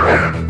Brand.